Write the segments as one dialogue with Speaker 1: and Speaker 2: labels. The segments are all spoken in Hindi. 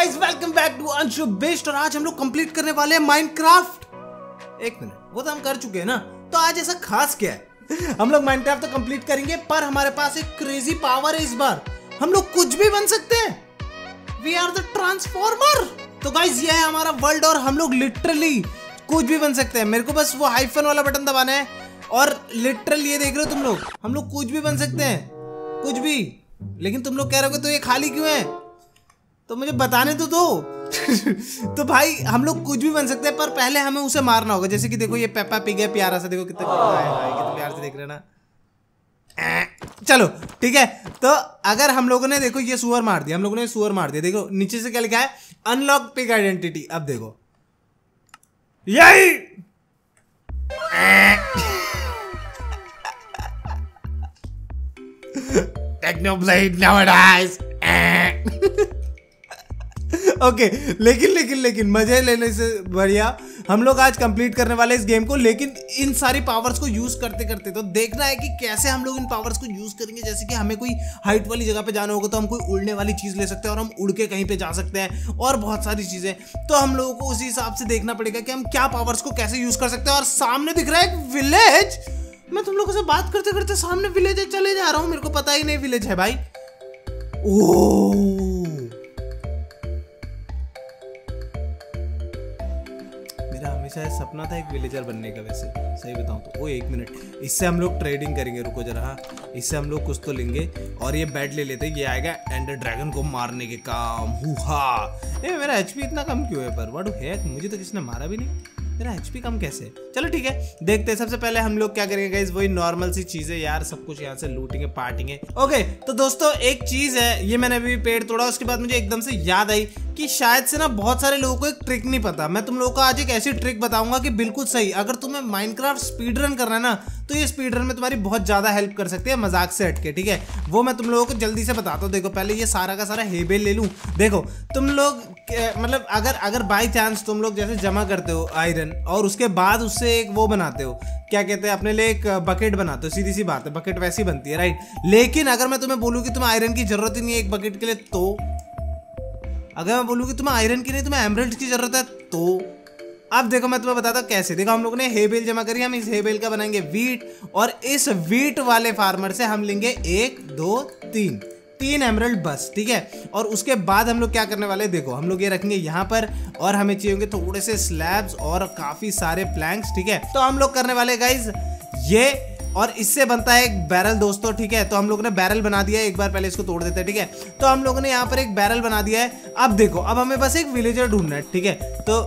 Speaker 1: Guys welcome back to Anshu best और आज हम लोग कंप्लीट करने वाले हैं माइनक्राफ्ट एक मिनट वो तो हम कर चुके हैं ना तो आज ऐसा खास क्या है? हम लोग माइनक्राफ्ट तो कंप्लीट करेंगे, पर हमारे पास एक क्रेजी पावर है इस बार। हम लोग कुछ भी बन सकते हैं। वी आर द ट्रांसफॉर्मर तो गाइस ये है हमारा वर्ल्ड और हम लोग लिटरली कुछ भी बन सकते हैं। मेरे को बस वो हाइफन वाला बटन दबाना है। और लिटरल ये देख रहे हो तुम लोग, हम लोग कुछ भी बन सकते हैं। कुछ भी। लेकिन तुम लोग कह रहे हो तो ये खाली क्यों है? तो मुझे बताने तो दो। तो भाई, हम लोग कुछ भी बन सकते हैं, पर पहले हमें उसे मारना होगा। जैसे कि देखो, ये पेपा पी गया प्यारा सा, देखो कितना हाय हाय कितना प्यार से देख रहे ना। चलो, ठीक है? तो अगर हम लोगों ने, देखो, ये सुअर मार दिया, हम लोगों ने सुअर मार दिया। देखो, नीचे से क्या लिखा है? अनलॉक पिग आइडेंटिटी अब देखो। यही! टेक्नोब्लेड never dies ओके लेकिन लेकिन लेकिन, मज़े लेने से बढ़िया, हम लोग आज कंप्लीट करने वाले इस गेम को, लेकिन इन सारी पावर्स को यूज़ करते करते तो देखना है कि कैसे हम लोग इन पावर्स को यूज़ करेंगे, जैसे कि हमें कोई हाइट वाली जगह पे जाना होगा तो हम कोई उड़ने वाली चीज़ ले सकते हैं, और हम उड़ के कहीं पे जा सकते हैं, और बहुत सारी चीज़ें। तो हम लोगों को उसी हिसाब से देखना पड़ेगा कि हम क्या पावर्स को कैसे यूज़ कर सकते हैं, और सामने दिख रहा है एक विलेज मैं तुम लोगों से बात करते करते सामने विलेज है चले जा रहा हूँ, मेरे को पता ही नहीं विलेज है भाई। ओ हमेशा सपना था एक विलेजर बनने का वैसे, सही बताऊँ तो। वो एक मिनट इससे हम लोग ट्रेडिंग करेंगे, रुको जरा। इससे हम लोग कुछ तो लेंगे। और ये बैट ले लेते ये आएगा एंडर ड्रैगन को मारने के काम। हुआ ए, मेरा एचपी इतना कम क्यों है पर? वट है मुझे तो किसने मारा भी नहीं। मेरा एचपी कम कैसे? चलो ठीक है, देखते हैं। सबसे पहले हम लोग क्या करेंगे वही नॉर्मल सी चीज़ें यार, सब कुछ यहाँ से लूटेंगे पाटेंगे ओके तो दोस्तों, एक चीज़ है, ये मैंने अभी पेड़ तोड़ा, उसके बाद मुझे एकदम से याद आई कि शायद से ना बहुत सारे लोगों को एक ट्रिक नहीं पता। मैं तुम लोगों को आज एक ऐसी ट्रिक बताऊँगा कि बिल्कुल सही। अगर तुम्हें माइनक्राफ्ट स्पीड रन करना है ना तो ये स्पीड रन में तुम्हारी बहुत ज़्यादा हेल्प कर सकती है मज़ाक से हटके, ठीक है? वो मैं तुम लोगों को जल्दी से बताता हूँ। देखो, पहले ये सारा का सारा हेबेल ले लूँ। देखो, तुम लोग मतलब अगर अगर बाई चांस तुम लोग जैसे जमा करते हो आयरन और उसके बाद उससे एक वो बनाते हो। क्या कहते हैं, अपने लिए एक बकेट बनाते हो, सीधी सी बात है बकेट वैसी बनती है राइट लेकिन अगर मैं तुम्हें बोलूँ कि तुम्हें आयरन की ज़रूरत ही नहीं है एक बकेट के लिए तो? अगर मैं बोलूँ कि तुम्हें आयरन की नहीं, तुम्हें एमरल्ड की ज़रूरत है तो? अब देखो, मैं तुम्हें बताता हूँ कैसे। देखो, हम लोगों ने हे बेल जमा करी, हम इस हे बेल का बनाएँगे वीट और इस वीट वाले फार्मर से हम लेंगे एक, दो, तीन। तीन एमरल्ड बस ठीक है? और उसके बाद हम लोग क्या करने वाले देखो, हम लोग ये रखेंगे यहाँ पर और हमें चाहिए होंगे थोड़े से स्लैब्स और काफ़ी सारे प्लैंक्स ठीक है? तो हम लोग करने वाले गाइज़ ये और इससे बनता है एक बैरल दोस्तों, ठीक है? तो हम लोग ने बैरल बना दिया है, एक बार पहले इसको तोड़ देते हैं, ठीक है? तो हम लोगों ने यहाँ पर एक बैरल बना दिया है। अब देखो, अब हमें बस एक विलेजर ढूंढना है, ठीक है? तो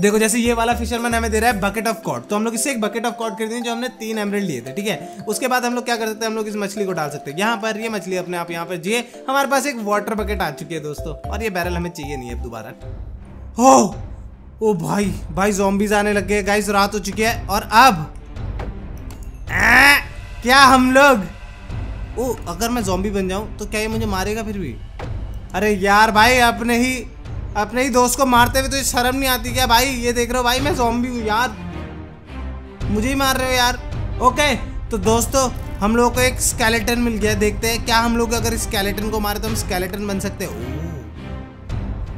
Speaker 1: देखो जैसे ये वाला फिशरमैन हमें दे रहा है बकेट ऑफ़ कॉड तो हम लोग इससे एक बकेट ऑफ़ कॉड खरीदेंगे जो हमने तीन एमरेड लिए थे ठीक है? उसके बाद हम लोग क्या कर सकते हैं? हम लोग इस मछली को डाल सकते हैं। यहाँ पर ये मछली अपने आप यहाँ पर जिए हमारे पास एक वाटर बकेट आ चुकी है दोस्तों और ये बैरल हमें चाहिए नहीं है दोबारा। हो! ओ भाई भाई zombies आने लग गए। गाइस रात हो चुकी है और अब आ, क्या हम लोग? ओ अगर मैं जॉम्बी बन जाऊँ तो क्या ये मुझे मारेगा फिर भी? अरे यार भाई अपने ही अपने ही दोस्त को मारते हुए तो शर्म नहीं आती क्या भाई? ये देख रहे हो भाई, मैं जॉम्बी हूँ यार। मुझे ही मार रहे हो यार। ओके तो दोस्तों, हम लोगों को एक स्केलेटन मिल गया। देखते हैं क्या हम लोग अगर स्केलेटन को मारे तो हम स्केलेटन बन सकते हैं।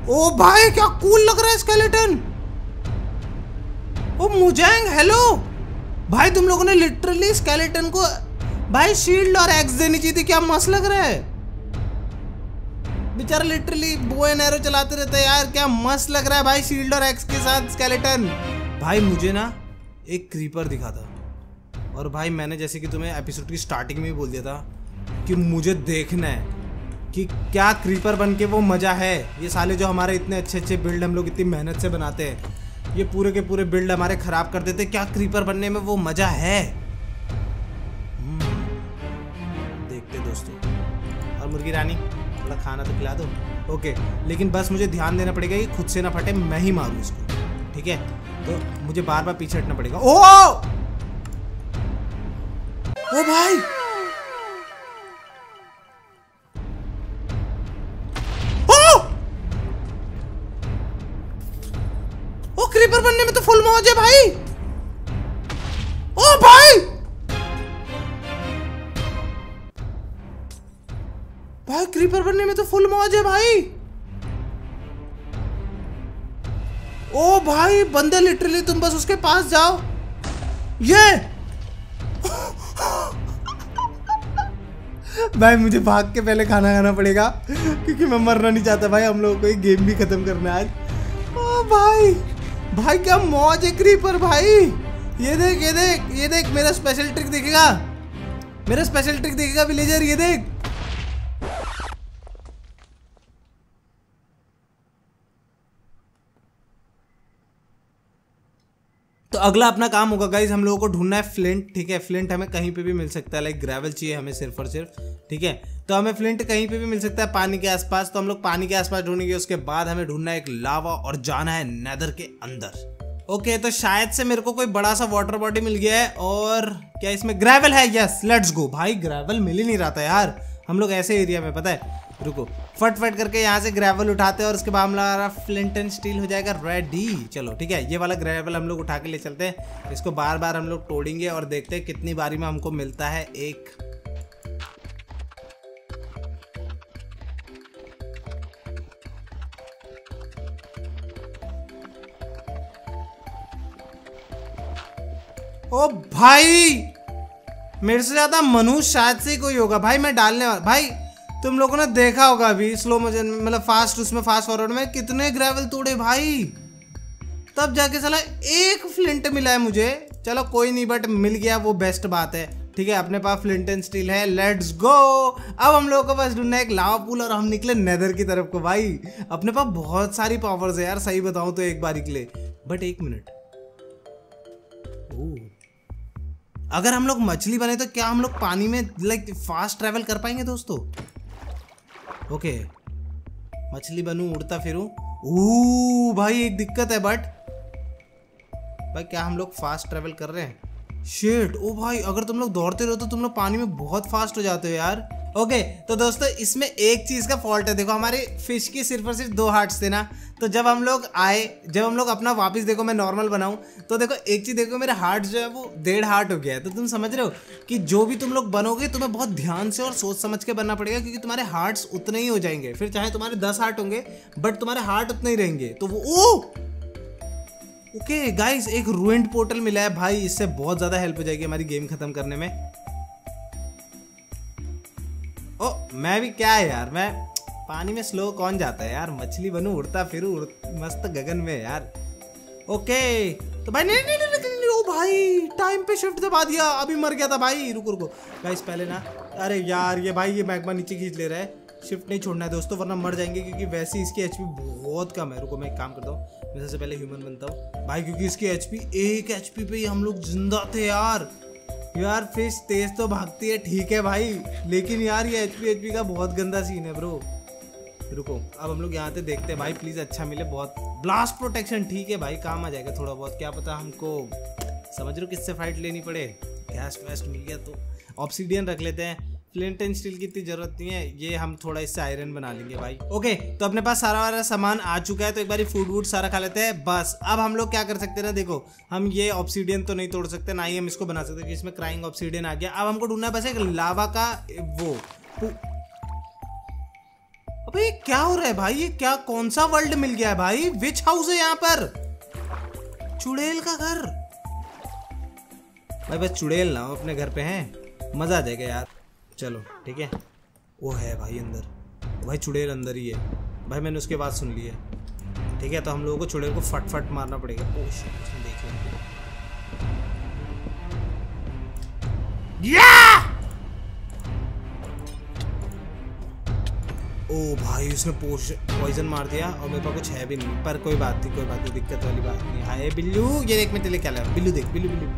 Speaker 1: ओ। भाई, क्या कूल लग रहा है स्केलेटन ओ मुजैंग हेलो भाई, तुम लोगों ने लिटरली स्केलेटन को भाई शील्ड और एक्स देनी चाहिए थी। क्या मस्त लग रहा है? बेचारा लिटरली बो एंड एरो चलाते रहते हैं यार क्या मस्त लग रहा है भाई शील्ड और एक्स के साथ स्केलेटन भाई मुझे ना एक क्रीपर दिखा था। और भाई मैंने जैसे कि तुम्हें एपिसोड की स्टार्टिंग में ही बोल दिया था कि मुझे देखना है कि क्या क्रीपर बन के वो मज़ा है। ये साले जो हमारे इतने अच्छे अच्छे बिल्ड हम लोग इतनी मेहनत से बनाते हैं ये पूरे के पूरे बिल्ड हमारे ख़राब कर देते क्या क्रीपर बनने में वो मज़ा है? हम्म, देखते दोस्तों। और मुर्गी रानी? थोड़ा खाना तो खिला दो। ओके, लेकिन बस मुझे ध्यान देना पड़ेगा कि खुद से ना फटे, मैं ही मारूं इसको। ठीक है? तो मुझे बार बार पीछे हटना पड़ेगा। ओ ओ! भाई! ओ! ओ क्रीपर बनने में तो फुल मौज है भाई। भाई क्रीपर बनने में तो फुल मौज है भाई। ओ भाई, बंदे लिटरली तुम बस उसके पास जाओ। ये! भाई, मुझे भाग के पहले खाना खाना पड़ेगा, क्योंकि मैं मरना नहीं चाहता भाई, हम लोगों को ये गेम भी खत्म करना है आज। ओ भाई भाई, क्या मौज है क्रीपर भाई। ये देख ये देख ये देख, मेरा स्पेशल ट्रिक देखेगा। मेरा स्पेशल ट्रिक देखेगा विलेजर ये देख। तो अगला अपना काम होगा गाइज़ हम लोगों को ढूंढना है फ्लिंट ठीक है? फ्लिंट हमें कहीं पे भी मिल सकता है लाइक ग्रेवल चाहिए हमें सिर्फ़ और सिर्फ़, ठीक है? तो हमें फ्लिंट कहीं पे भी मिल सकता है पानी के आसपास तो हम लोग पानी के आसपास ढूंढेंगे, उसके बाद हमें ढूंढना है एक लावा और जाना है नेदर के अंदर। ओके तो शायद से मेरे को कोई बड़ा सा वाटर बॉडी मिल गया है, और क्या इसमें ग्रेवल है? यस लेट्स गो भाई ग्रेवल मिल ही नहीं रहा था यार। हम लोग ऐसे एरिया में, पता है? रुको। फट फट करके यहाँ से ग्रेवल उठाते हैं और उसके बाद हमारा फ्लिंट एंड स्टील हो जाएगा रेडी चलो, ठीक है? ये वाला ग्रेवल हम लोग उठा के ले चलते हैं। इसको बार बार हम लोग तोड़ेंगे और देखते हैं कितनी बारी में हमको मिलता है एक। ओ भाई! मेरे से ज़्यादा मनुष्य शायद से कोई होगा। भाई, मैं डालने वाला भाई तुम लोगों ने देखा होगा अभी स्लो मोशन में मतलब फास्ट उसमें फास्ट फॉरवर्ड में कितने ग्रेवल तोड़े भाई। तब जाके चला एक फ्लिंट मिला है मुझे। चलो कोई नहीं बट मिल गया, वो बेस्ट बात है। ठीक है, अपने पास फ्लिंट एंड स्टील है। लेट्स गो अब हम लोगों को बस ढूंढना एक लावा पूल और हम निकले नेदर की तरफ़ को भाई। अपने पास बहुत सारी पावर्स है यार, सही बताऊँ तो एक बारी लिए। बट एक मिनट अगर हम लोग मछली बने तो क्या हम लोग पानी में लाइक फास्ट ट्रेवल कर पाएँगे दोस्तों? ओके। मछली बनू, उड़ता फिरूं। भाई, एक दिक्कत है बट भाई, क्या हम लोग फास्ट ट्रेवल कर रहे हैं? शेट ओ भाई, अगर तुम लोग दौड़ते रहो तो तुम लोग पानी में बहुत फास्ट हो जाते हो यार। ओके तो दोस्तों, इसमें एक चीज़ का फॉल्ट है। देखो, हमारे फ़िश की सिर्फ़ और सिर्फ़ दो हार्ट्स थे ना। तो जब हम लोग आए, जब हम लोग अपना वापस देखो मैं नॉर्मल बनाऊँ तो देखो एक चीज़ देखो मेरे हार्ट जो है वो डेढ़ हार्ट हो गया है। तो तुम समझ रहे हो कि जो भी तुम लोग बनोगे, तुम्हें बहुत ध्यान से और सोच समझ के बनना पड़ेगा, क्योंकि तुम्हारे हार्ट्स उतने ही हो जाएँगे। फिर चाहे तुम्हारे दस हार्ट होंगे बट तुम्हारे हार्ट उतने ही रहेंगे। तो वो, ओ! ओके गाइस एक रुएंट पोर्टल मिला है भाई। इससे बहुत ज़्यादा हेल्प हो जाएगी हमारी गेम खत्म करने में। ओ, मैं भी क्या है यार? मैं पानी में स्लो कौन जाता है यार? मछली बनू उड़ता फिरू उड़, मस्त गगन में यार। ओके तो भाई नहीं नहीं नहीं, नहीं, नहीं ओ भाई टाइम पे शिफ्ट दबा दिया। अभी मर गया था भाई। रुको रुको गाइस पहले ना अरे यार ये भाई ये मैगमा नीचे खींच ले रहा है। शिफ्ट नहीं छोड़ना है दोस्तों वरना मर जाएँगे क्योंकि वैसे इसकी एचपी बहुत कम है। रुको मैं एक काम करता हूँ मैं सबसे पहले ह्यूमन बनता हूँ। भाई क्योंकि इसकी एचपी एक एचपी पे ही हम लोग ज़िंदा थे यार। यार फ़िश तेज तो भागती है ठीक है भाई। लेकिन यार ये एच पी का बहुत गंदा सीन है ब्रो रुको, अब हम लोग यहाँ से देखते हैं। भाई प्लीज़ अच्छा मिले, बहुत। ब्लास्ट प्रोटेक्शन ठीक है भाई, काम आ जाएगा थोड़ा बहुत। क्या पता हमको समझ हो किससे फाइट लेनी पड़े? गैस वेस्ट मिल गया तो। ऑप्सीडियन रख लेते हैं। फ्लिंट एंड स्टील की इतनी ज़रूरत नहीं है, ये हम थोड़ा इससे आयरन बना लेंगे भाई। ओके तो अपने पास सारा वारा सामान आ चुका है तो एक बार फ़ूड वूड सारा खा लेते हैं। बस, अब हम लोग क्या कर सकते हैं ना, देखो, हम ये ऑप्सीडियन तो नहीं तोड़ सकते, ना ही हम इसको बना सकते इसमें क्राइंग ऑप्सीडियन आ गया। अब हमको ढूंढना बस एक लावा का वो अबे क्या हो रहा है भाई? ये क्या, कौन सा वर्ल्ड मिल गया है भाई? विच हाउस है यहाँ पर? चुड़ैल का घर। भाई, बस चुड़ैल ना अपने घर पे हैं। मज़ा आ जाएगा यार। चलो, ठीक है? वो है भाई अंदर। भाई, चुड़ैल अंदर ही है। भाई, मैंने उसके बात सुन ली है। ठीक है तो हम लोगों को चुड़ैल को फट फट मारना पड़ेगा। ओ शिट देख या ओ भाई, उसने पॉइजन मार दिया और मेरे पास कुछ है भी नहीं। पर कोई बात नहीं, कोई बात नहीं, दिक्कत वाली बात नहीं। हाय, बिल्लू, ये देख मैं तेरे क्या लगा बिल्लू देख, बिल्लू बिल्लू।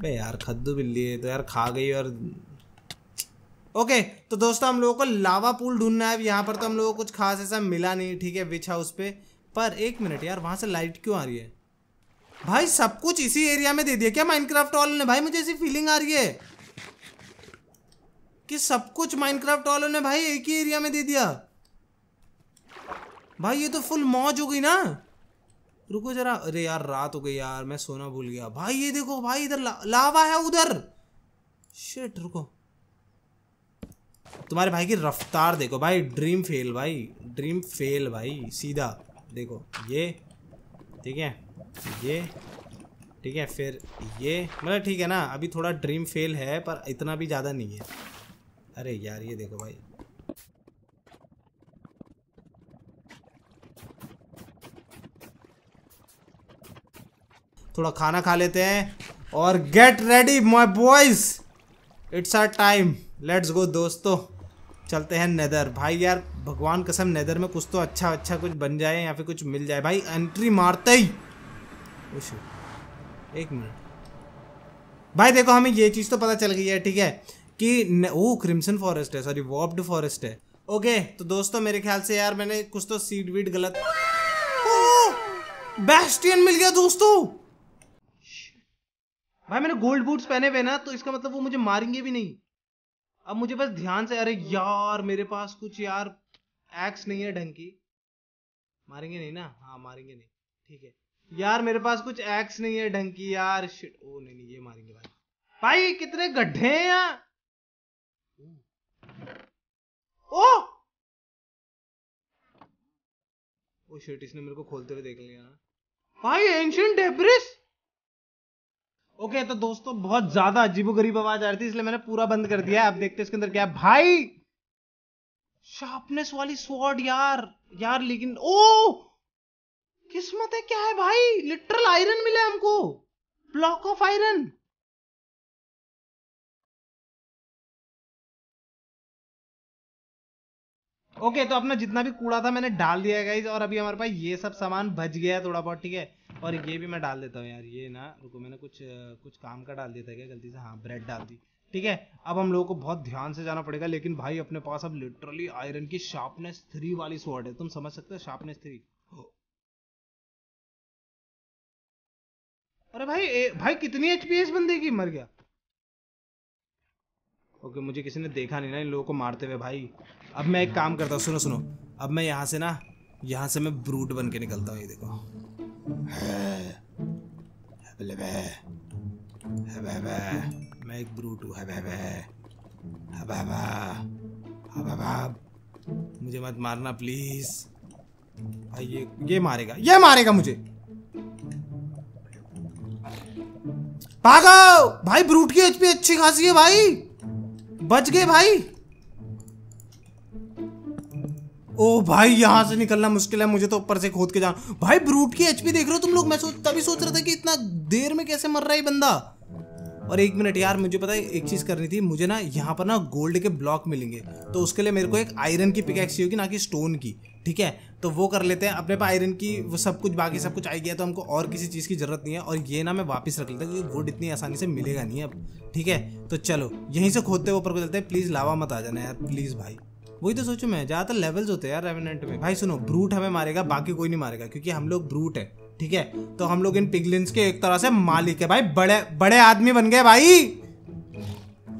Speaker 1: बे यार, खद्दू बिल्ली है तो यार खा गई और ओके तो दोस्तों, हम लोगों को लावा पूल ढूंढना है। यहाँ पर तो हम लोगों को कुछ खास ऐसा मिला नहीं, ठीक है विच हाउस पे। पर एक मिनट यार, वहाँ से लाइट क्यों आ रही है? भाई, सब कुछ इसी एरिया में दे दिया। क्या माइनक्राफ्ट वालों ने? भाई, मुझे ऐसी फीलिंग आ रही है। कि सब कुछ माइनक्राफ्ट वालों ने भाई एक ही एरिया में दे दिया। भाई ये तो फुल मौज हो गई ना। रुको जरा। अरे यार रात हो गई यार मैं सोना भूल गया। भाई ये देखो भाई इधर ला, लावा है उधर। शिट रुको। तुम्हारे भाई की रफ्तार देखो। भाई ड्रीम फेल भाई। ड्रीम फेल भाई। सीधा देखो ये ठीक है ये ठीक है फिर ये। मतलब ठीक है ना अभी थोड़ा ड्रीम फेल है पर इतना भी ज़्यादा नहीं है। अरे यार, ये देखो भाई। थोड़ा खाना खा लेते हैं और get ready my boys it's our time let's go दोस्तों। चलते हैं नेदर भाई यार, भगवान कसम नेदर में कुछ तो अच्छा अच्छा कुछ बन जाए या फिर कुछ मिल जाए। भाई एंट्री मारते ही। एक मिनट। भाई, देखो, हमें ये चीज़ तो पता चल गई है, ठीक है? कि ओ क्रिम्सन फॉरेस्ट है सॉरी वॉप्ड फॉरेस्ट है। ओके तो दोस्तों, मेरे ख्याल से यार मैंने कुछ तो सीड वीड गलत बेस्टियन मिल गया दोस्तों! भाई, मैंने गोल्ड बूट्स पहने हुए ना तो इसका मतलब वो मुझे मारेंगे भी नहीं। अब मुझे बस ध्यान से, अरे यार, मेरे पास कुछ यार एक्स नहीं है ढंग की। मारेंगे नहीं ना? हाँ मारेंगे नहीं। ठीक है। यार, मेरे पास कुछ एक्स नहीं है ढंग की, यार शिट ओ नहीं नहीं, ये मारेंगे भाई। भाई, कितने गड्ढे हैं यहाँ ओ! ओ शिट इसने मेरे को खोलते हुए देख लिया। भाई एंशियंट डेब्रिस ओके तो दोस्तों बहुत ज़्यादा अजीबो गरीब आवाज़ आ रही थी इसलिए मैंने पूरा बंद कर दिया है। आप देखते हैं इसके अंदर क्या है। भाई! शार्पनेस वाली स्वॉर्ड यार। यार लेकिन ओ! किस्मत है क्या है भाई? लिटरल आयरन मिला हमको। ब्लॉक ऑफ़ आयरन ओके तो अपना जितना भी कूड़ा था मैंने डाल दिया गाइज़ और अभी हमारे पास ये सब सामान बच गया है थोड़ा बहुत ठीक है? और ये भी मैं डाल देता हूँ यार ये ना रुको मैंने कुछ कुछ काम का डाल दिया था क्या? गलती से हाँ ब्रेड डाल दी ठीक है? अब हम लोगों को बहुत ध्यान से जाना पड़ेगा लेकिन भाई अपने पास अब लिटरली आयरन की शार्पनेस थ्री वाली स्वॉर्ड है। तुम समझ सकते हो शार्पनेस थ्री अरे भाई ए, भाई कितनी एच पी बंदे की? मर गया। ओके, मुझे किसी ने देखा नहीं ना इन लोगों को मारते हुए, भाई। अब मैं एक काम करता हूँ, सुनो सुनो। अब मैं यहाँ से ना, यहाँ से मैं ब्रूट बन के निकलता हूँ, ये देखो। मैं एक ब्रूट हूँ मुझे मत मारना प्लीज़ भाई, ये ये मारेगा ये मारेगा मुझे। भागो! भाई ब्रूट की एचपी अच्छी खासी है, भाई। बच गए भाई। ओ भाई, यहाँ से निकलना मुश्किल है, मुझे तो ऊपर से खोद के जाना। भाई ब्रूट की एचपी देख रहे हो तुम लोग? मैं सोच, तभी सोच रहा था कि इतना देर में कैसे मर रहा है बंदा। और एक मिनट यार, मुझे पता है, एक चीज़ करनी थी। मुझे ना यहाँ पर ना गोल्ड के ब्लॉक मिलेंगे। तो उसके लिए मेरे को एक आयरन की पिकैक्स होगी, ना कि स्टोन की। ठीक है? तो वो कर लेते हैं। अपने पास आयरन की वो सब कुछ, बाकी सब कुछ आ गया तो हमको और किसी चीज़ की ज़रूरत नहीं है। और ये ना मैं वापस रख लेता क्योंकि वुड इतनी आसानी से मिलेगा नहीं अब, ठीक है? तो चलो, यहीं से खोदते ऊपर को चलते हैं। प्लीज़ लावा मत आ जाना यार प्लीज़ भाई। वही तो सोचू मैं, ज़्यादातर लेवल्स होते हैं यार रेवेनेंट में। भाई सुनो ब्रूट हमें मारेगा, बाकी कोई नहीं मारेगा, क्योंकि हम लोग ब्रूट है, ठीक है? तो हम लोग इन पिगलिन्स के एक तरह से मालिक है। भाई, बड़े बड़े आदमी बन गए भाई।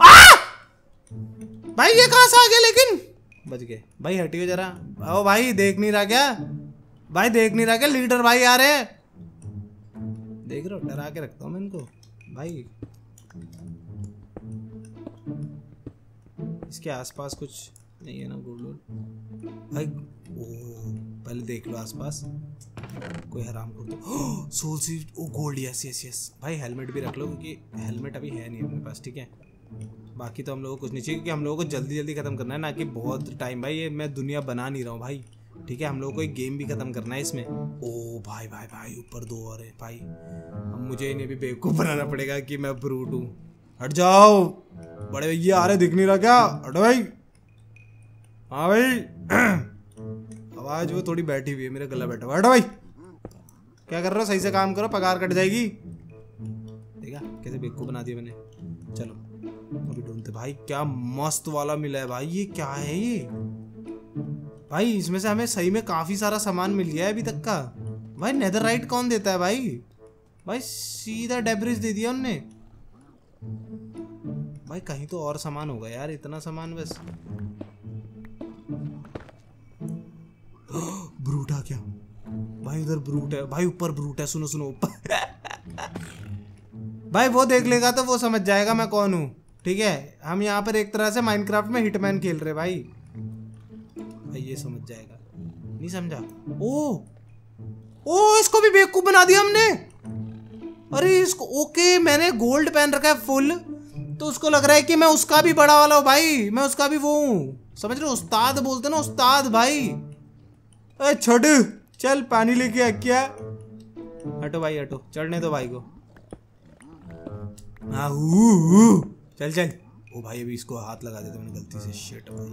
Speaker 1: आ! भाई, ये कहाँ से आ गया लेकिन? बच गए। भाई, हटियो जरा। ओ भाई, देख नहीं रहा क्या? भाई, देख नहीं रहा क्या? लीडर भाई आ रहे देख रहे हो, डरा के रखता हूँ मैं इनको। भाई, इसके आसपास कुछ नहीं है ना गोल्ड भाई, ओ, पहले देख लो आसपास। कोई हराम कर दो soul see oh, gold yes yes yes भाई, हेलमेट भी रख लो, क्योंकि हेलमेट अभी है नहीं अपने पास, ठीक है? बाकी तो हम लोगों को कुछ नहीं चाहिए, क्योंकि हम लोगों को जल्दी जल्दी खत्म करना है, ना कि बहुत टाइम भाई, ये मैं दुनिया बना नहीं रहा हूँ भाई। ठीक है, हम लोगों को एक गेम भी खत्म करना है इसमें। ओ भाई भाई भाई, ऊपर दो और है, भाई। अब मुझे इन्हें भी बेवकूफ़ बनाना पड़ेगा कि मैं ब्रूट हूँ। हट जाओ। बड़े भैया, आ रहे दिख नहीं रहा क्या? हटो भाई। हाँ भाई। आवाज़ वो थोड़ी बैठी हुई है, मेरा गला बैठा बैठो भाई। क्या कर रहे हो? सही से काम करो, पगार कट जाएगी। देखा, कैसे बेवकूफ़ बना दिया मैंने। चलो। अभी ढूंढते। भाई, क्या मस्त वाला मिला है भाई, ये क्या है ये? भाई, इसमें से हमें सही में काफ़ी सारा सामान मिल गया है अभी तक का। भाई नेदर राइट कौन देता है भाई? भाई, सीधा डेब्रिज दे दिया उनने। भाई, कहीं तो और सामान होगा यार, इतना सामान बस। ब्रूट आ क्या? भाई, उधर ब्रूट है। भाई, ऊपर ब्रूट है, सुनो सुनो, ऊपर। भाई, वो देख लेगा तो वो समझ जाएगा मैं कौन हूँ। ठीक है? हम यहाँ पर एक तरह से माइनक्राफ्ट में हिटमैन खेल रहे भाई। भाई ये समझ जाएगा। नहीं समझा? ओ! ओ इसको भी बेवकूफ़ बना दिया हमने। अरे इसको ओके मैंने गोल्ड पहन रखा है फुल। तो उसको लग रहा है कि मैं उसका भी बड़ा वाला हूँ भाई। मैं उसका भी वो हूँ। समझ रहे उस्ताद बोलते ना उस्ताद भाई। अरे छोड़। चल पानी लेके आ क्या? हटो भाई हटो। चढ़ने दो भाई को। हाँ हू, हू। चल चल। ओ भाई, अभी इसको हाथ लगा देता मैंने गलती से। शिट भाई।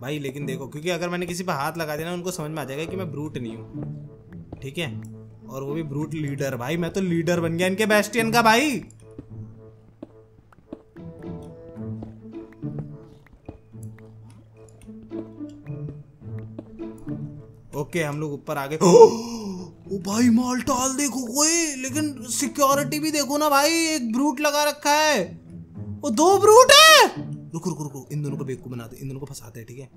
Speaker 1: भाई, लेकिन देखो, क्योंकि अगर मैंने किसी पर हाथ लगा दिया ना, उनको समझ में आ जाएगा कि मैं ब्रूट नहीं हूँ। ठीक है? और वो भी ब्रूट लीडर भाई, मैं तो लीडर बन गया इनके बेस्टियन का, भाई। ओके, हम लोग ऊपर आ गए ओ भाई, माल टाल देखो कोई। लेकिन सिक्योरिटी भी देखो ना, भाई। एक ब्रूट लगा रखा है। वो दो ब्रूट है। रुको रुको रुको, इन दोनों को बेकू बनाते इन दोनों को फंसाते हैं, ठीक है?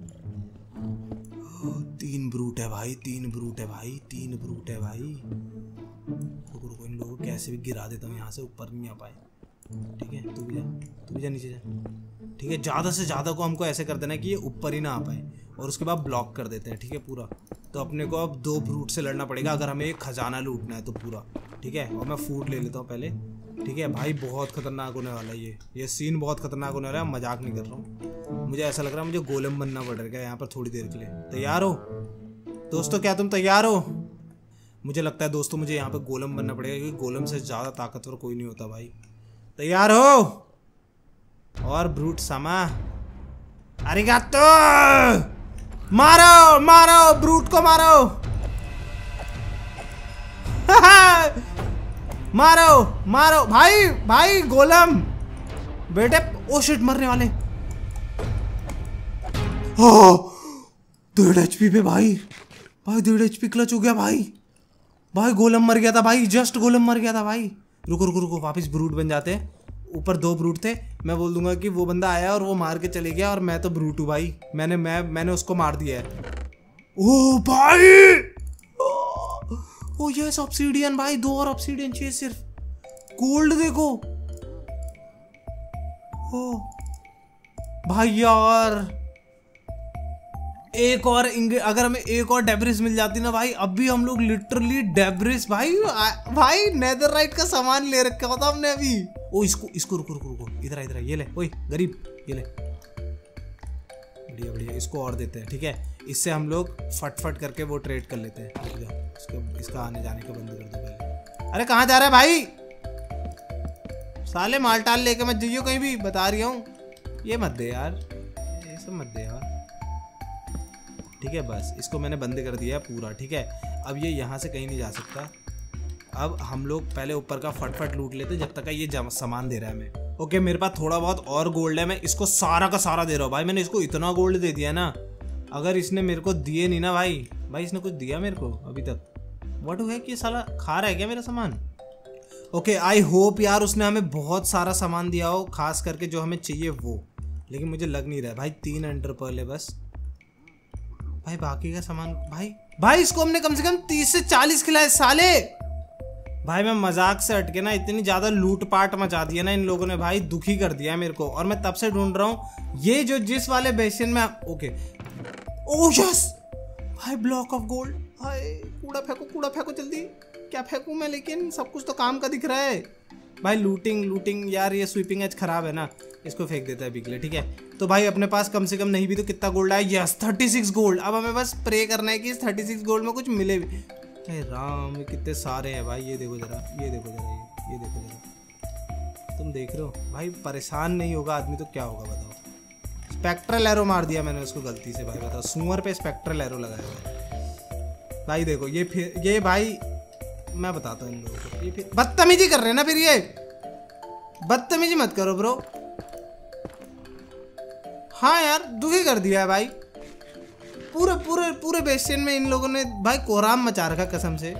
Speaker 1: तीन ब्रूट है भाई, तीन ब्रूट है भाई, तीन ब्रूट है भाई। रुको रुको, इन लोगों को कैसे भी गिरा देता हूँ यहाँ से, ऊपर नहीं आ पाए। ठीक है, तू भी जा, तू भी जा नीचे जा। ठीक है, ज़्यादा से ज़्यादा को हमको ऐसे कर देना है कि ये ऊपर ही ना आ पाए और उसके बाद ब्लॉक कर देते हैं, ठीक है, पूरा। तो अपने को अब दो फ्रूट से लड़ना पड़ेगा, अगर हमें एक खजाना लूटना है तो पूरा। ठीक है, और मैं फ़ूड ले लेता हूँ पहले। ठीक है, भाई बहुत खतरनाक होने वाला है ये। ये सीन बहुत खतरनाक होने वाला है, मज़ाक नहीं कर रहा हूँ। मुझे ऐसा लग रहा है मुझे गोलम बनना पड़ रहा है यहाँ पर थोड़ी देर के लिए। तैयार हो? दोस्तों, क्या तुम तैयार हो? मुझे लगता है दोस्तों, मुझे यहाँ पर गोलम बनना पड़ेगा, क्योंकि गोलम से ज़्यादा ताकतवर कोई नहीं होता भाई। तैयार हो। और ब्रूट समा। अरिगातो! मारो मारो, ब्रूट को मारो। मारो मारो। भाई भाई, गोलम। बेटे, ओ शिट मरने वाले। डेढ़ एचपी पे भाई। भाई, डेढ़ एचपी क्लच हो गया भाई। भाई, गोलम मर गया था भाई। जस्ट गोलम मर गया था भाई। रुको रुको रुको, वापस ब्रूट बन जाते हैं। ऊपर दो ब्रूट थे। मैं बोल दूँगा कि वो बंदा आया और वो मार के चले गया और मैं तो ब्रूट हूँ भाई। मैंने, मैं, मैंने उसको मार दिया है। ओ भाई! ओ यस ऑब्सीडियन भाई, दो और ऑब्सीडियन चाहिए सिर्फ़। गोल्ड देखो। ओ। भाई यार! एक और अगर हमें एक और डेब्रिस मिल जाती ना भाई अभी हम लोग लिटरली डेब्रिस भाई भाई नेदरराइट का सामान ले रखा होता हमने अभी। ओ, इसको इसको रुको रुको रुको, इधर इधर ये ले, ओए, गरीब, ये ले। बढ़िया बढ़िया, इसको और देते हैं, ठीक है? इससे हम लोग फट फट करके वो ट्रेड कर लेते हैं। इसको, इसका आने जाने का बंद कर दो पहले। अरे, कहाँ जा रहा है भाई? साले माल टाल लेके मत जाइयो कहीं भी, बता रही हूँ। ये मत दे यार, ये सब मत दे यार। ठीक है, बस। इसको मैंने बंद कर दिया है पूरा, ठीक है? अब ये यहाँ से कहीं नहीं जा सकता। अब हम लोग पहले ऊपर का फटफट लूट लेते जब तक ये सामान दे रहा है हमें। ओके, मेरे पास थोड़ा बहुत और गोल्ड है, मैं इसको सारा का सारा दे रहा हूँ। भाई, मैंने इसको इतना गोल्ड दे दिया ना, अगर इसने मेरे को दिए नहीं ना भाई। भाई, इसने कुछ दिया मेरे को अभी तक? वट है कि साला खा रहा है क्या मेरा सामान? ओके आई होप यार उसने हमें बहुत सारा सामान दिया हो, खास करके जो हमें चाहिए वो। लेकिन मुझे लग नहीं रहा भाई, तीन अंडर पर्ल है बस। भाई, बाकी का सामान, भाई भाई, इसको हमने कम से कम तीस से चालीस खिलाए साले। भाई, मैं मज़ाक से हटके ना इतनी ज़्यादा लूट पाट मचा दिया ना इन लोगों ने, भाई, दुखी कर दिया मेरे को। और मैं तब से ढूंढ रहा हूँ, ये जो जिस वाले बेसिन में ओके। Oh, yes! भाई ब्लॉक ऑफ़ गोल्ड। भाई कूड़ा फेंको कूड़ा फेंको जल्दी। क्या फेंकू मैं लेकिन? सब कुछ तो काम का दिख रहा है। भाई लूटिंग लूटिंग यार ये स्वीपिंग एज खराब है ना। इसको फेंक देता है बिगले ठीक है? तो भाई, अपने पास कम से कम नहीं भी तो कितना गोल्ड आया? यस थर्टी सिक्स गोल्ड अब हमें बस प्रे करना है कि इस थर्टी सिक्स गोल्ड में कुछ मिले भी। अरे राम कितने सारे हैं भाई, ये देखो जरा, ये देखो जरा, ये ये देखो जरा। तुम देख रहे हो? भाई, परेशान नहीं होगा आदमी तो क्या होगा, बताओ। स्पेक्ट्रल एरो मार दिया मैंने उसको गलती से, भाई, बताओ। सुअर पे स्पेक्ट्रल एरो लगाया भाई, देखो, ये फिर, ये भाई मैं बताता हूँ इन लोगों को। ये फिर बदतमीजी कर रहे हैं ना फिर ये। बदतमीजी मत करो ब्रो हाँ यार, दुखी कर दिया है भाई। पूरे पूरे पूरे बेसिन में इन लोगों ने भाई कोराम मचा रखा कसम से।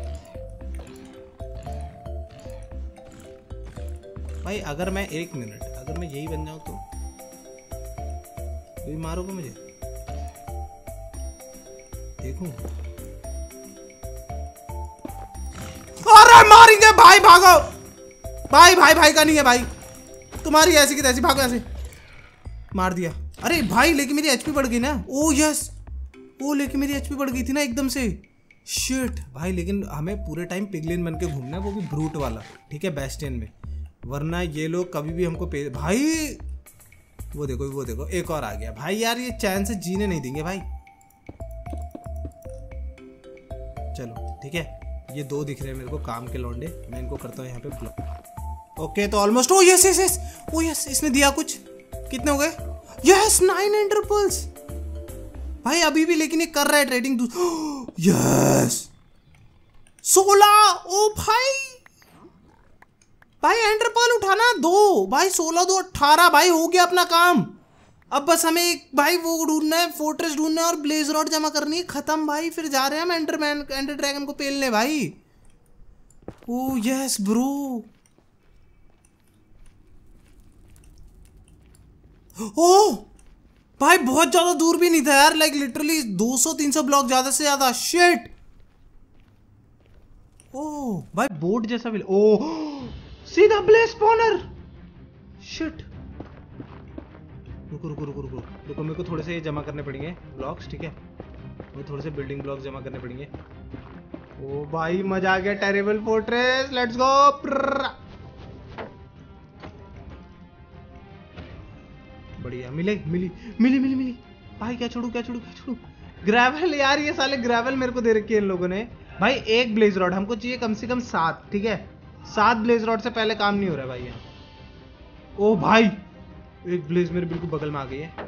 Speaker 1: भाई, अगर मैं एक मिनट, अगर मैं यही बन जाऊँ तो? मारोगे मुझे? देखूँ? अरे मारेंगे। भाई भागो। भाई भाई भाई का नहीं है भाई। तुम्हारी ऐसी की तैसी। भागो ऐसे। मार दिया। अरे भाई, लेकिन मेरी एचपी बढ़ गई ना। ओ यस ओ, लेकिन मेरी एचपी बढ़ गई थी ना एकदम से। शिट भाई, लेकिन हमें पूरे टाइम पिगलिन बन के घूमना है, वो भी ब्रूट वाला। ठीक है बेस्टियन में। वरना ये लोग कभी भी हमको पे भाई, वो देखो वो देखो। एक और आ गया। भाई यार, ये चैन से जीने नहीं देंगे भाई। चलो, ठीक है। ये दो दिख रहे हैं मेरे को काम के लौंडे। मैं इनको करता हूँ यहाँ पे ब्लॉक ओके तो almost oh yes yes yes oh yes इसने दिया कुछ। कितने हो गए? यस नाइन इंटरपल्स भाई, अभी भी लेकिन ये कर रहा है ट्रेडिंग यस सोलह, ओ भाई। भाई एंटरपल उठाना दो। भाई, सोलह दो अट्ठारह, भाई, हो गया अपना काम। अब बस हमें एक भाई वो ढूंढना है फोर्ट्रेस ढूंढना है और ब्लेज रॉड जमा करनी है। खत्म भाई, फिर जा रहे हैं हम एंटरमैन एंटर ड्रैगन को पेलने भाई। ओ यस ब्रो ओ भाई बहुत ज़्यादा दूर भी नहीं था यार लाइक लिटरली 200-300 ब्लॉक ज़्यादा से ज़्यादा। शिट ओ भाई बोट जैसा भी ओ सीधा ब्लेस स्पॉनर शिट रुको रुको रुको रुको। रुको, मेरे को थोड़े से जमा करने पड़ेंगे ब्लॉक्स, ठीक है? मुझे थोड़े से बिल्डिंग ब्लॉक्स जमा करने पड़ेंगे। ओ भाई, मज़ा आ गया टेरेबल फोर्ट्रेस लेट्स गो बढ़िया, मिले, मिली मिली मिली मिली। भाई, क्या छोड़ू क्या छोड़ू क्या छोड़ू? ग्रेवल यार, ये साले ग्रेवल मेरे को दे रखी है इन लोगों ने। भाई, एक ब्लेज रॉड हमको चाहिए कम से कम सात, ठीक है? सात ब्लेज रॉड से पहले काम नहीं हो रहा भाई ओ भाई एक ब्लेज मेरे बिल्कुल बगल में आ गई है।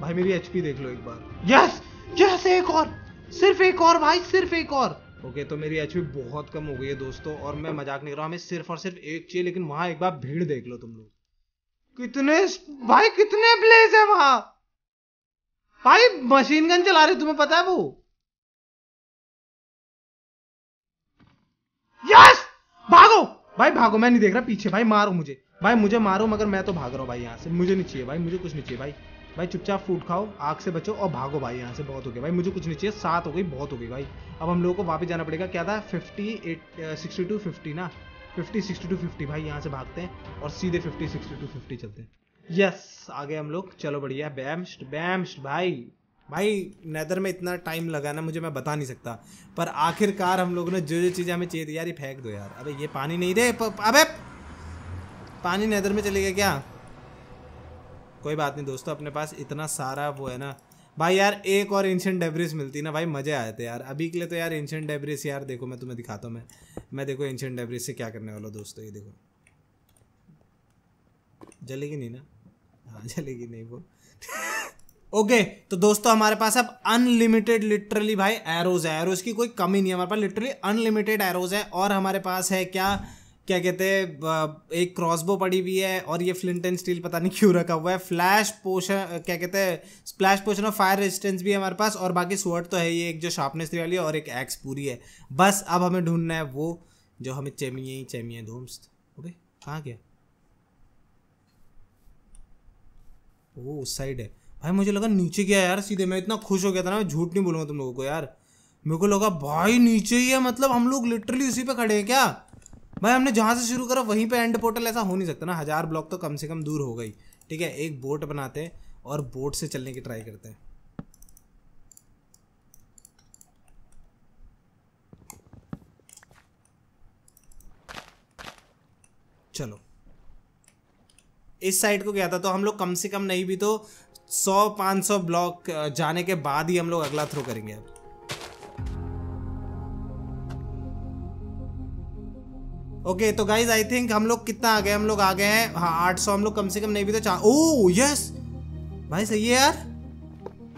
Speaker 1: भाई मेरी एचपी देख लो एक बार। यस यस एक और! सिर्फ़ एक और भाई सिर्फ़ एक और! ओके okay, तो मेरी एचपी बहुत कम हो गई है दोस्तों और मैं मज़ाक नहीं कर रहा हूँ हमें सिर्फ़ और सिर्फ़ एक चाहिए लेकिन वहाँ एक बार भीड़ देख लो तुम लोग। कितने भाई कितने ब्लेज है वहाँ? भाई मशीन गन चला रहे तुम्हें पता है वो? यस भागो! भाई भागो, मैं नहीं देख रहा, पीछे, भाई मारो मुझे। भाई मुझे मारो, मगर मैं तो भाग रहा हूँ भाई यहाँ से। मुझे नहीं चाहिए भाई, मुझे कुछ नहीं चाहिए भाई। भाई चुपचाप फ़ूड खाओ, आग से बचो और भागो भाई यहाँ से, बहुत हो गया। भाई मुझे कुछ नहीं चाहिए, सात हो गई, बहुत हो गई भाई। अब हम लोगों को वापस जाना पड़ेगा, क्या था? Fifty eight sixty two fifty ना? फिफ्टी सिक्सटी टू फिफ्टी भाई यहाँ से भागते हैं और सीधे फिफ्टी सिक्सटी टू फिफ्टी चलते हैं। यस आगे हम लोग। चलो बढ़िया बैम्स्ट बैम्स्ट भाई। भाई नेदर में इतना टाइम लगा ना मुझे मैं बता नहीं सकता, पर आखिरकार हम लोगों ने जो जो चीज़ें हमें चाहिए थी, यार ये फेंक दो यार। अबे, ये पानी नहीं दे अबे! पानी नेदर में चले गया क्या? कोई बात नहीं दोस्तों, अपने पास इतना सारा वो है ना। भाई यार, एक और एंशियंट डेब्रिस मिलती ना, भाई मज़े आए थे यार। अभी के लिए तो यार एंशियंट डेब्रिस यार देखो मैं तुम्हें दिखाता हूँ मैं। मैं देखो एंशियंट डेब्रिस से क्या करने वाला दोस्तों, ये देखो। जलेगी नहीं ना? हाँ जलेगी नहीं वो। ओके तो दोस्तों हमारे पास अब अनलिमिटेड लिटरली भाई एरोज है। एरोज की कोई कमी नहीं है हमारे पास लिटरली अनलिमिटेड एरोज है। और हमारे पास है क्या क्या कहते हैं एक क्रॉसबो पड़ी हुई है और ये फ्लिंट एंड स्टील पता नहीं क्यों रखा हुआ है। फ्लैश पोशन क्या कहते हैं splash potion of fire resistance भी है हमारे पास और बाकी स्वर्ड तो है ये एक जो शार्पनेस वाली है और एक एक्स पूरी है। बस अब हमें ढूंढना है वो जो हमें चेमिए ही चेमिए धूम्स ओके कहाँ गया? वो उस साइड है। भाई मुझे लगा नीचे गया यार, सीधे मैं इतना खुश हो गया था ना, मैं झूठ नहीं बोलूँगा तुम लोगों को यार। मेरे को लगा, भाई, नीचे ही है मतलब हम लोग लिटरली उसी पे खड़े हैं क्या? भाई, हमने जहाँ से शुरू करा, वहीं पे एंड पोर्टल ऐसा हो नहीं सकता ना, हज़ार ब्लॉक तो कम से कम दूर हो गई। ठीक है, एक बोट बनाते हैं और बोट से चलने की ट्राई करते हैं। चलो। इस साइड को गया था तो हम लोग कम से कम नहीं भी तो सौ पाँच सौ ब्लॉक जाने के बाद ही हम लोग अगला थ्रो करेंगे ओके तो गाइज़ आई थिंक हम लोग कितना आ गए हम लोग आ गए हैं। हाँ आठ सौ हम लोग कम से कम नहीं भी तो चार ओ यस भाई, सही है यार।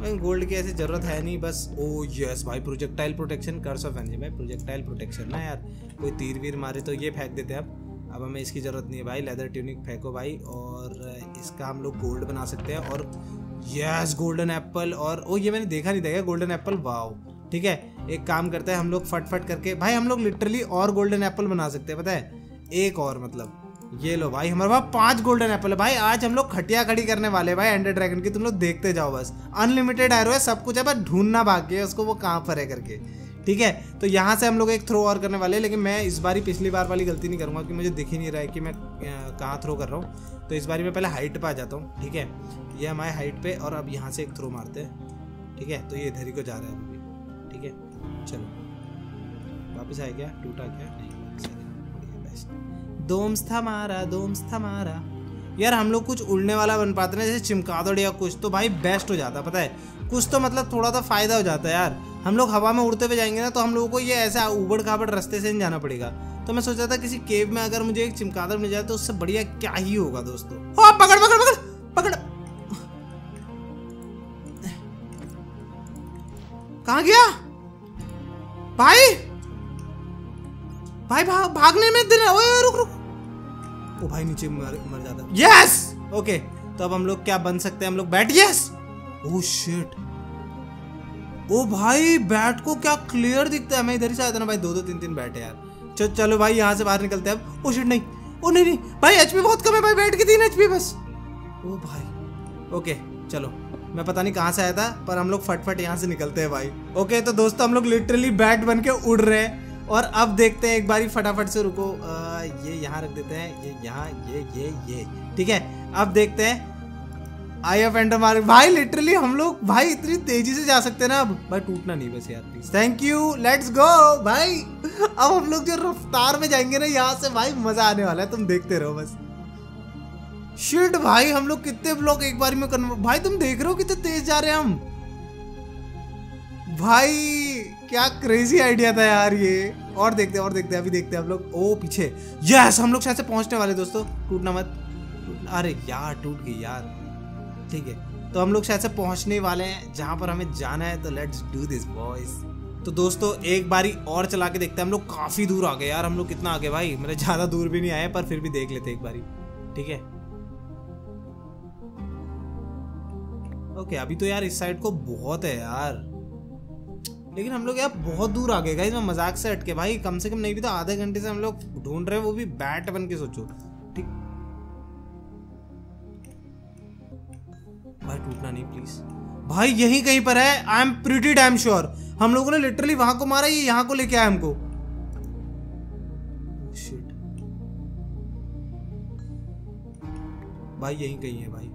Speaker 1: भाई गोल्ड की ऐसी ज़रूरत है नहीं, बस। ओ यस भाई प्रोजेक्टाइल प्रोटेक्शन कर सो फ़ैन भाई प्रोजेक्टाइल प्रोटेक्शन ना यार। कोई तीर वीर मारे तो ये फेंक देते हैं अब। अब हमें इसकी ज़रूरत नहीं है भाई लेदर ट्यूनिक फेंको भाई और इसका हम लोग गोल्ड बना सकते हैं और यस गोल्डन एप्पल और, ओ, ये मैंने देखा नहीं था गोल्डन एप्पल वाओ ठीक है, एक काम करते हैं, हम लोग फटफट करके, भाई हम लोग लिटरली और गोल्डन एप्पल बना सकते हैं, पता है? एक और मतलब ये लो भाई, हमारे पास पाँच गोल्डन एप्पल है भाई, आज हम लोग खटिया खड़ी करने वाले भाई एंडर ड्रैगन की, तुम लोग देखते जाओ बस। अनलिमिटेड एरो है, सब कुछ है, बस ढूंढना बाकी है, उसको वो कहाँ पर है करके। ठीक है? तो यहाँ से हम लोग एक थ्रो और करने वाले हैं, लेकिन मैं इस बार पिछली बार वाली गलती नहीं करूँगा कि मुझे दिख ही नहीं रहा है कि मैं कहाँ थ्रो कर रहा हूँ। तो इस बार मैं पहले हाइट पे आ जाता हूँ, ठीक है? ये हमारे हाइट पे, और अब यहाँ से एक थ्रो मारते हैं, ठीक है? तो ये इधर ही को जा रहा है अभी, ठीक है? चलो। वापस आए क्या? टूटा क्या? नहीं दोम्स था मारा, दोम्स था मारा। यार हम लोग कुछ उड़ने वाला बन पाते ना, जैसे चिमकादड़ या कुछ तो भाई बेस्ट हो जाता, पता है? कुछ तो मतलब थोड़ा तो फ़ायदा हो जाता है यार। हम लोग हवा में उड़ते हुए जाएँगे ना तो हम लोगों को ये ऐसा उबड़ खाबड़ रास्ते से नहीं जाना पड़ेगा। तो मैं सोचा था किसी केव में अगर मुझे एक चिमकादड़ मिल जाए तो उससे बढ़िया क्या ही होगा दोस्तों? ओ, पकड़ पकड़ पकड़ पकड़। कहा गया? भाई? भाई भाग भागने में दिन ओए, रुक रुक। ओ भाई नीचे मर मर जाता यस ओके तो अब हम लोग क्या बन सकते हैं? हम लोग बैठ यस ओह शिट ओ भाई बैट को क्या क्लियर दिखता है? मैं इधर ही था ना भाई दो दो तीन तीन बैट है यार। चलो चलो भाई यहाँ से बाहर निकलते हैं अब। ओ शिट नहीं। ओ नहीं नहीं। भाई एचपी बहुत कम है भाई बैट की तीन एचपी बस। ओ भाई। ओके चलो। मैं पता नहीं कहाँ से आया था पर हम लोग फटफट यहाँ से निकलते हैं भाई। ओके तो दोस्तों हम लोग लिटरली बैट बन के उड़ रहे हैं। और अब देखते हैं एक बारी फटाफट से रुको। आ, ये यहाँ रख देते हैं ये यहाँ ये ये ये। ठीक है अब देखते हैं। आई एफ़ मार भाई लिटरली हम लोग भाई इतनी तेज़ी से जा सकते हैं ना अब। भाई टूटना नहीं बस यार please thank you let's go भाई। अब हम लोग जो रफ्तार में जाएँगे ना यहाँ से भाई मज़ा आने वाला है तुम देखते रहो बस। शिट भाई हम लोग कितने ब्लॉक एक बार में कन्वर्ट भाई तुम देख रहे हो कितने तेज जा रहे हैं हम? भाई, क्या क्रेजी आइडिया था यार ये। और देखते और देखते अभी देखते हम लोग। ओ, पीछे। यस हम लोग शायद से पहुँचने वाले दोस्तों। टूटना मत। अरे यार, टूट गई यार। ठीक है। तो हम लोग शायद से पहुँचने वाले हैं, जहाँ पर हमें जाना है। तो लेट्स डू दिस बॉयज़ तो दोस्तों, एक बारी और चला के देखते हैं। हम लोग काफ़ी दूर आ गए यार। हम लोग कितना आ गए भाई। मेरे ज़्यादा दूर भी नहीं आए, पर फिर भी देख लेते एक बारी। ठीक है? ओके अभी तो यार इस साइड को बहुत है यार। लेकिन हम लोग यार बहुत दूर आ गए। गाइस मैं मज़ाक से हटके भाई, कम से कम नहीं भी तो आधे घंटे से हम लोग ढूंढ रहे हैं, वो भी बैट बन के सोचो। ठीक। भाई, टूटना नहीं प्लीज़ भाई, यही कहीं पर है। I am pretty damn sure हम लोगों ने लिटरली वहाँ को मारा, ये यहाँ को लेके आया हमको। शिट भाई, यही कहीं है, भाई।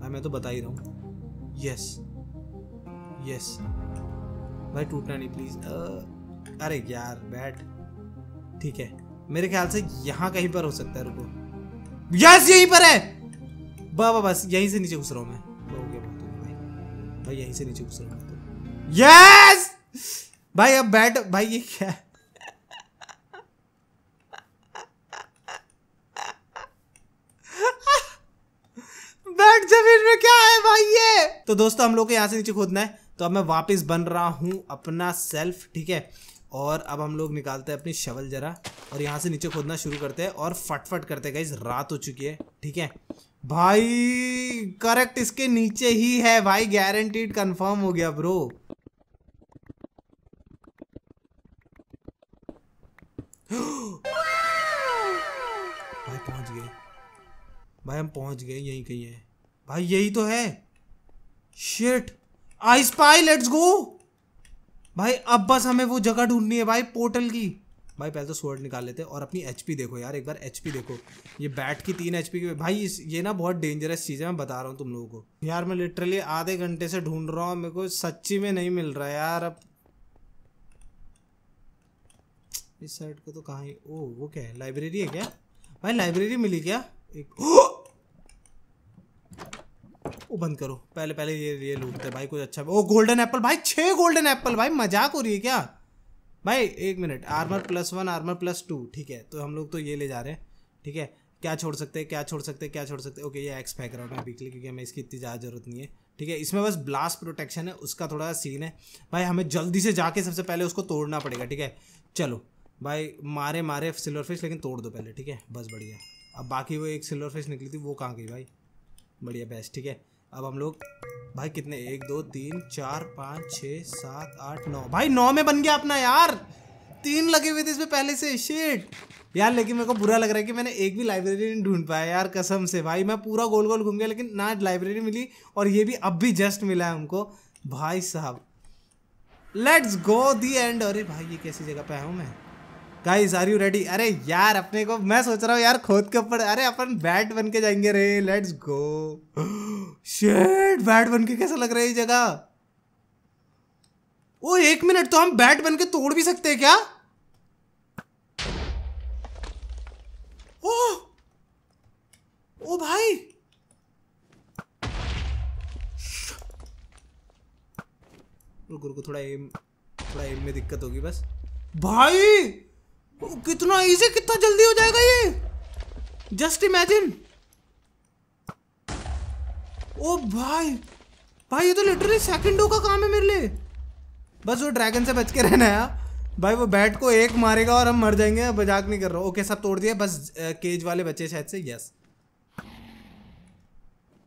Speaker 1: भाई, मैं तो बता ही रहा हूँ। यस यस भाई टूटना नहीं प्लीज़ अरे यार बैट ठीक है। मेरे ख्याल से यहाँ कहीं पर हो सकता है, रुको। यस, यहीं पर है। बाबा बस, यहीं से नीचे घुस रहा हूँ मैं। भाई। यहीं से नीचे घुस रहा हूँ यस! भाई, अब बैट भाई, ये क्या? बैट ज़मीन में क्या है भाई ये? तो दोस्तों, हम लोग को यहाँ से नीचे खोदना है। तो अब मैं वापस बन रहा हूँ अपना सेल्फ ठीक है? और अब हम लोग निकालते हैं अपनी शवल जरा और यहाँ से नीचे खोदना शुरू करते हैं और फटफट करते हैं रात हो चुकी है, ठीक है? भाई करेक्ट इसके नीचे ही है, भाई गारंटीड कंफर्म हो गया ब्रो भाई, पहुँच गए। भाई, हम पहुँच गए, यही कहीं है। भाई, यही तो है। Shit I spy let's go भाई, अब बस हमें वो जगह ढूंढनी है भाई, पोर्टल की। भाई, पहले तो स्वर्ड निकाल लेते हैं और अपनी एच देखो यार, एक बार एच देखो। ये बैट की तीन एच की भाई ये ना बहुत डेंजरस चीज़ है, मैं बता रहा हूँ तुम लोगों को। यार, मैं लिटरली आधे घंटे से ढूंढ रहा हूँ, मेरे को सच्ची में नहीं मिल रहा यार, अब। इस साइड को तो कहाँ ओ, वो क्या है? लाइब्रेरी है क्या? भाई लाइब्रेरी मिली क्या? एक ओ बंद करो। पहले पहले ये ये लूटते भाई कुछ अच्छा ओ गोल्डन एप्पल भाई, छह गोल्डन एप्पल भाई, मज़ाक हो रही है क्या? भाई, एक minute armour plus one armour plus two ठीक है तो हम लोग तो ये ले जा रहे हैं, ठीक है? क्या छोड़ सकते हैं क्या छोड़ सकते हैं क्या छोड़ सकते? हैं ओके ये एक्स फेंक रहा हूँ मैं क्योंकि हमें इसकी इतनी ज़्यादा ज़रूरत नहीं है, ठीक है? इसमें बस ब्लास्ट प्रोटेक्शन है, उसका थोड़ा सा सीन है। भाई, हमें जल्दी से जाके सबसे पहले उसको तोड़ना पड़ेगा, ठीक है? चलो, भाई, मारे मारे सिल्वर फ़िश लेकिन तोड़ दो पहले, ठीक है? बस बढ़िया। अब बाकी वो एक सिल्वर फ़िश निकली थी, वो कहाँ गई भाई? बढ़िया बेस्ट ठीक है? अब हम लोग, भाई कितने? एक, दो, तीन, चार, पाँच छ सात, आठ, नौ। भाई, नौ में बन गया अपना यार। तीन लगे हुए थे इसमें पहले से। शेट यार, लेकिन मेरे को बुरा लग रहा है कि मैंने एक भी लाइब्रेरी नहीं ढूंढ पाया यार, कसम से। भाई, मैं पूरा गोल गोल घूम गया, लेकिन ना लाइब्रेरी मिली और ये भी अब भी जस्ट मिला है हमको। भाई साहब लेट्स गो दी एंड अरे भाई, ये कैसी जगह पे आया हूँ मैं? गाइस आर यू रेडी अरे यार, अपने को, मैं सोच रहा हूँ यार, खोद के ऊपर, अरे अपन बैट बन के जाएँगे रे लेट्स गो शेट बैट बन के कैसा लग रहा है ये जगह? ओ, एक मिनट तो हम बैट बन के तोड़ भी सकते हैं क्या? ओ! ओ भाई! रुको रुको, थोड़ा एम थोड़ा एम में दिक्कत होगी बस। भाई! कितना इजी कितना जल्दी हो जाएगा ये? जस्ट इमेजिन ओ भाई भाई ये तो लिटरली सेकंडों का काम है मेरे लिए. बस वो ड्रैगन से बच के रहना है हाँ। भाई वो बैट को एक मारेगा और हम मर जाएँगे मज़ाक नहीं कर रहा ओके सब तोड़ दिया, बस केज वाले बच्चे शायद से यस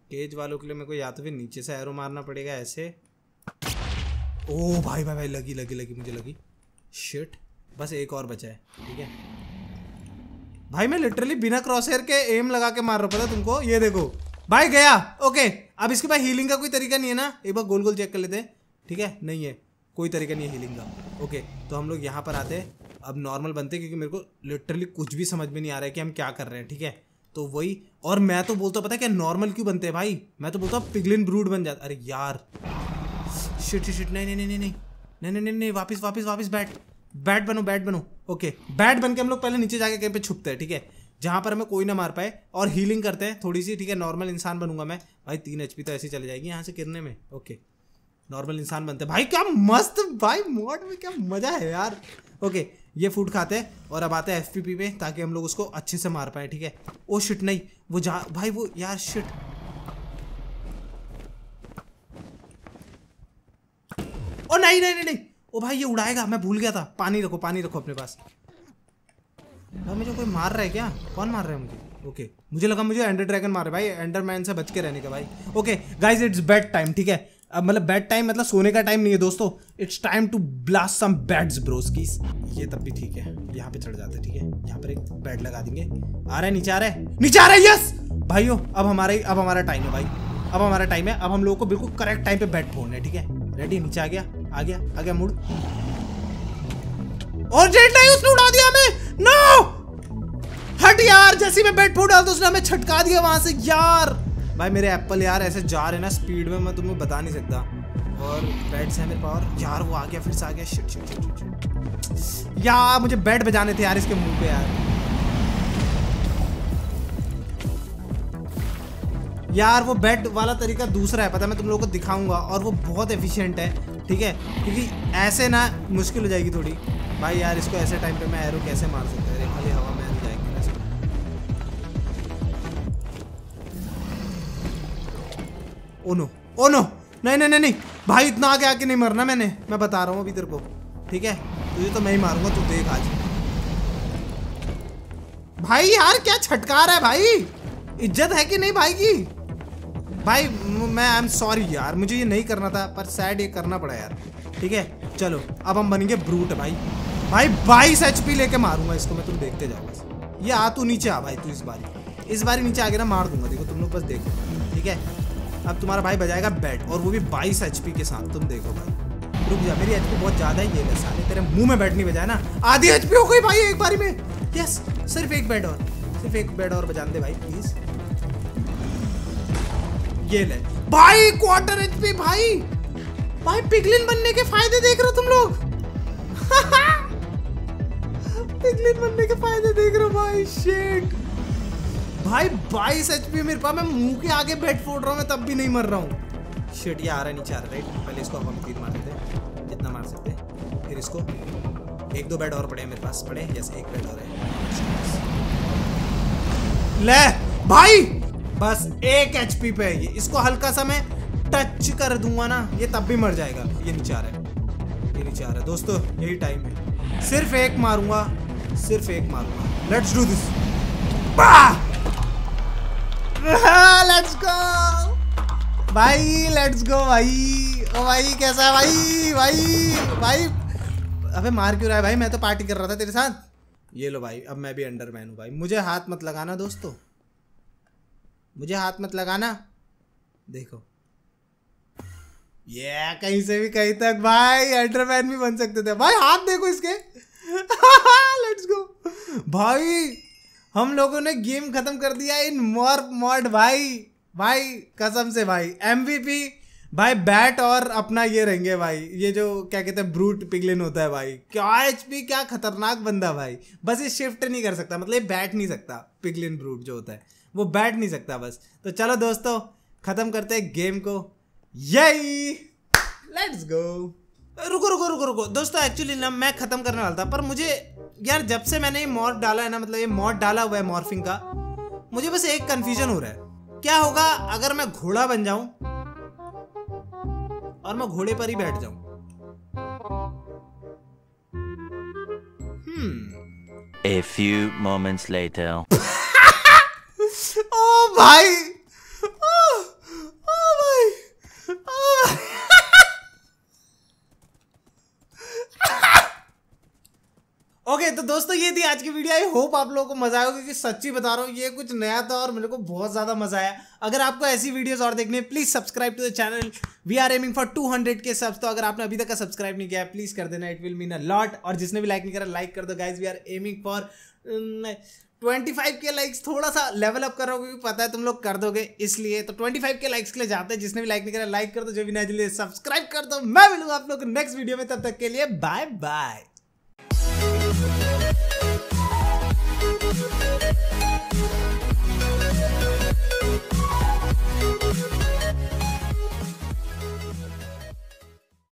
Speaker 1: केज वालों के लिए मेरे को या तो फिर नीचे से एरो मारना पड़ेगा ऐसे. ओ भाई भाई भाई, लगी लगी लगी, मुझे लगी. शिट बस एक और बचा है, ठीक है? भाई, मैं लिटरली बिना क्रॉसहेयर के एम लगा के मार रहा पता तुमको? ये देखो। भाई, गया। ओके अब इसके बाद हीलिंग का कोई तरीका नहीं है ना? एक बार गोल गोल चेक कर लेते हैं। ठीक है? नहीं है। कोई तरीका नहीं है हीलिंग का। ओके तो हम लोग यहाँ पर आते हैं। अब नॉर्मल बनते क्योंकि मेरे को लिटरली कुछ भी समझ में नहीं आ रहा है कि हम क्या कर रहे हैं, ठीक है? तो वही, और मैं तो बोलता पता क्या नॉर्मल क्यों बनते हैं भाई? मैं तो बोलता हूँ पिगलिन ब्रूड बन जाता अरे यार। शिट शिट नहीं नहीं नहीं नहीं नहीं। नहीं नहीं नहीं वापस वापस वापस बैट बैट बनो बैट बनो। ओके बैट बन के हम लोग पहले नीचे जाके कहीं पे छुपते हैं, ठीक है? जहाँ पर हमें कोई ना मार पाए और हीलिंग करते हैं थोड़ी सी ठीक है? नॉर्मल इंसान बनूँगा मैं। भाई, तीन एच तो ऐसी चली जाएगी यहाँ से गिरने में। ओके नॉर्मल इंसान बनते भाई, क्या मस्त, भाई मोड में क्या मज़ा है यार। ओके ये फ़ूड खाते हैं और अब आते हैं एफ़ पे ताकि हम लोग उसको अच्छे से मार पाए, ठीक है? ओ शिट नहीं, वो जा, भाई, वो, यार शिट ओ, नहीं नहीं नहीं नहीं। ओ भाई, ये उड़ाएगा। मैं भूल गया था। पानी रखो पानी रखो अपने पास। भाई, मुझे कोई मार रहा है क्या? कौन मार रहा है मुझे? ओके मुझे लगा मुझे एंडर ड्रैगन मार रहा है। भाई एंडर मैन से बच के रहने का भाई। Okay guys it's bed time ठीक है? अब मतलब बेड टाइम मतलब सोने का टाइम नहीं है दोस्तों। It's time to blast some beds की ये तब भी ठीक है। यहाँ पे चढ़ जाते ठीक है? यहाँ पर एक बेड लगा देंगे। आ रहा है, नीचे आ रहा है? नीचे आ रहा है यस भाइयों, अब हमारा अब हमारा टाइम है भाई। अब हमारा टाइम है। अब हम लोगों को बिल्कुल करेक्ट टाइम पे बेड फोड़ना है, ठीक है? रेडी नीचे आ गया। आ गया आ गया मुड़। और जेट नहीं उसने उड़ा दिया हमें। नो हट यार, जैसे मैं बेड फोड़ डाल तो उसने हमें छटका दिया वहाँ से, यार। भाई, मेरे एप्पल यार ऐसे जा रहे ना स्पीड में, मैं तुम्हें बता नहीं सकता। और बेड से मेरे पावर यार, वो आ गया, फिर से आ गया। शिट शिट शिट शिट यार, मुझे बेड बजाने थे यार इसके मुँह पे यार। यार वो बेड वाला तरीका दूसरा है, पता मैं तुम लोगों को दिखाऊँगा और वो बहुत एफिशिएंट है, ठीक है? क्योंकि ऐसे ना मुश्किल हो जाएगी थोड़ी। भाई यार, इसको ऐसे टाइम पे मैं एरो कैसे मार सकता है? खाली हवा में जाएगी ना ओ नो ओ नो नहीं नहीं नहीं नहीं। भाई, इतना आगे आके नहीं मरना मैंने। मैं बता रहा हूँ अभी तेरे को, ठीक है? तुझे तो मैं ही मारूँगा, तू देख आज। भाई, यार, क्या छटकार है भाई? इज़्ज़त है कि नहीं भाई की? भाई, मैं आई एम सॉरी यार, मुझे ये नहीं करना था, पर सैड ये करना पड़ा यार। ठीक है? चलो, अब हम बनेंगे ब्रूट भाई। भाई, बाईस एच पी लेके मारूँगा इसको, मैं तुम देखते जाओ बस। ये आ तू नीचे आ भाई, तू इस बारी। इस बारी नीचे आगे ना मार दूँगा, देखो तुम लोग बस देखो ठीक है? अब तुम्हारा भाई बजाएगा बैट और वो भी बाईस एच के साथ, तुम देखो भाई। रुक जा, मेरी एच बहुत ज़्यादा ही है साले, तेरे मुँह में बैट नहीं बजाया ना। आधी एचपी हो गई भाई एक बारी में। यस सिर्फ़ एक बैट और, सिर्फ़ एक बैट और बजा दे भाई प्लीज़ ये ले। भाई क्वार्टर एचपी भाई। भाई पिगलिन बनने के फ़ायदे देख रहे हो तुम लोग? पिगलिन बनने के फ़ायदे देख रहे हो भाई शेट भाई, बाईस एच पी मेरे पास। मैं मुँह के आगे बेड फोड़ रहा हूँ, मैं तब भी नहीं मर रहा हूँ। शेट ये आ रहा है, नीचे आ रहा है राइट पहले इसको हम तीर मार देते जितना मार सकते फिर इसको एक दो बेड और पड़े मेरे पास। पड़े यस एक बेड और है। ले, भाई बस एक एच पे है ये। इसको हल्का सा मैं टच कर दूँगा ना, ये तब भी मर जाएगा। ये नीचे आ रहा है। ये नीचे आ रहा है। दोस्तों, यही टाइम है। सिर्फ़ एक मारूँगा, सिर्फ़ एक मारूँगा। Let's do this let's go भाई लेट्स गो भाई। ओ भाई, कैसा है भाई? भाई भाई। अबे, मार क्यों रहा है भाई? मैं तो पार्टी कर रहा था तेरे साथ। ये लो भाई, अब मैं भी अंडरमैन हूँ भाई। मुझे हाथ मत लगाना दोस्तों। मुझे हाथ मत लगाना। देखो। ये कहीं से भी, कहीं तक भाई एंडरमैन भी बन सकते थे। भाई, हाथ देखो इसके। लेट्स गो भाई, हम लोगों ने गेम खत्म कर दिया इन मॉर मॉड, भाई। भाई, कसम से भाई। एमवीपी भाई बैट और अपना ये रहेंगे भाई। ये जो, क्या कहते हैं ब्रूट पिगलिन होता है भाई। क्या एचपी क्या खतरनाक बंदा भाई। बस ये शिफ्ट नहीं कर सकता मतलब ये बैठ नहीं सकता पिगलिन ब्रूट जो होता है। वो बैठ नहीं सकता बस। तो चलो दोस्तों खत्म करते हैं गेम को। यही लेट्स गो रुको रुको रुको रुको। दोस्तों एक्चुअली ना मैं खत्म करने वाला था पर मुझे यार जब से मैंने ये मॉड डाला है ना मतलब ये मॉड डाला हुआ है मॉर्फिंग का मुझे बस एक कंफ्यूजन हो रहा है। क्या होगा अगर मैं घोड़ा बन जाऊँ और मैं घोड़े पर ही बैठ जाऊँ?
Speaker 2: A few moments later.
Speaker 1: भाई। ओ, भाई। ओके तो दोस्तों ये थी आज की वीडियो आई होप आप लोगों को मज़ा आया क्योंकि सच्ची बता रहा हूँ ये कुछ नया था और मेरे को बहुत ज़्यादा मज़ा आया. अगर आपको ऐसी वीडियोस और देखने please subscribe to the channel we are aiming for 200 K subs तो अगर आपने अभी तक का सब्सक्राइब नहीं किया प्लीज़ कर देना. It will mean a lot और जिसने भी लाइक नहीं करा लाइक कर दो guys we are aiming for twenty five K likes थोड़ा सा लेवल अप करोगे क्योंकि पता है तुम लोग कर दोगे, इसलिए तो ट्वेंटी फाइव के लाइक्स के लिए जाते हैं। जिसने भी लाइक नहीं करा लाइक कर दो, जो भी नहीं जल्दी सब्सक्राइब कर दो। मैं मिलूँगा आप लोग नेक्स्ट वीडियो में, तब तक के लिए बाय बाय